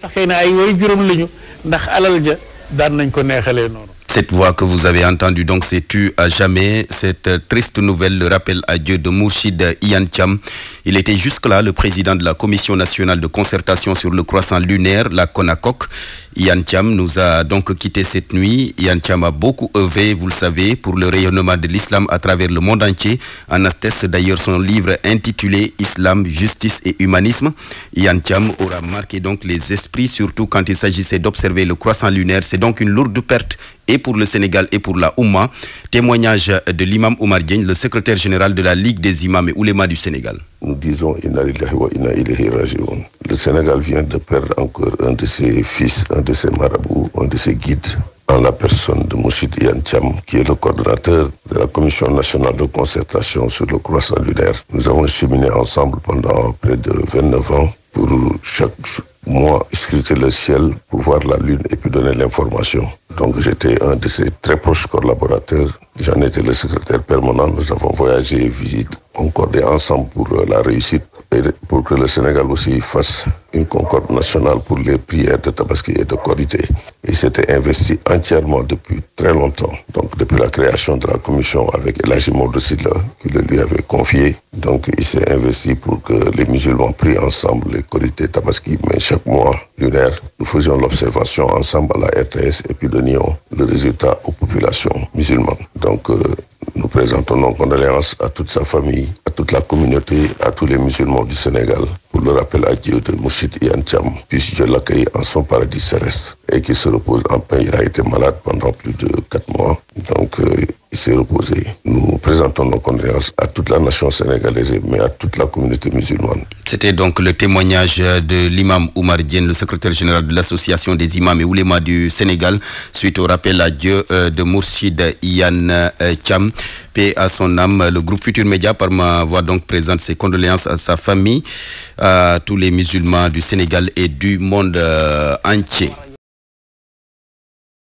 sax xëy na ay woy juróom lañu ndax alal ja daan nañ ko neexalee noonu. Cette voix que vous avez entendue, donc, c'est tu à jamais. Cette triste nouvelle le rappelle à Dieu de Mourchid Ian Cham. Il était jusque-là le président de la Commission nationale de concertation sur le croissant lunaire, la CONACOC. Ian Cham nous a donc quitté cette nuit. Ian Cham a beaucoup œuvré, vous le savez, pour le rayonnement de l'islam à travers le monde entier. En atteste d'ailleurs son livre intitulé Islam, justice et humanisme. Ian Cham aura marqué donc les esprits, surtout quand il s'agissait d'observer le croissant lunaire. C'est donc une lourde perte et pour le Sénégal et pour la Oumma. Témoignage de l'imam Omar Dieng, le secrétaire général de la Ligue des imams et oulémas du Sénégal. Nous disons. Le Sénégal vient de perdre encore un de ses fils, un de ses marabouts, un de ses guides en la personne de Mouchid Yann Thiam, qui est le coordonnateur de la Commission nationale de concertation sur le croissant lunaire. Nous avons cheminé ensemble pendant près de 29 ans pour chaque mois scruter le ciel pour voir la lune et puis donner l'information. Donc j'étais un de ses très proches collaborateurs. J'en étais le secrétaire permanent. Nous avons voyagé et visité, concordé ensemble pour la réussite pour que le Sénégal aussi fasse une concorde nationale pour les prières de Tabaski et de Korité. Il s'était investi entièrement depuis très longtemps, donc depuis la création de la commission avec Elagimo de Silla, qui le lui avait confié. Donc il s'est investi pour que les musulmans prient ensemble les Korité Tabaski, mais chaque mois lunaire, nous faisions l'observation ensemble à la RTS et puis donnions le résultat aux populations musulmanes. Donc euh, nous présentons nos condoléances à toute sa famille, toute la communauté, à tous les musulmans du Sénégal pour le rappel à Dieu de Mouchid Yann Thiam, puisse Dieu l'accueillir en son paradis céleste et qu'il se repose en paix. Il a été malade pendant plus de quatre mois, donc euh, il s'est reposé. Nous présentons nos condoléances à toute la nation sénégalaise, mais à toute la communauté musulmane. C'était donc le témoignage de l'imam Oumar Dieng, le secrétaire général de l'association des imams et oulémas du Sénégal, suite au rappel à Dieu de Mourchid Yann Thiam. Paix à son âme. Le groupe Futur Média, par ma voix, donc présente ses condoléances à sa famille, à tous les musulmans du Sénégal et du monde entier.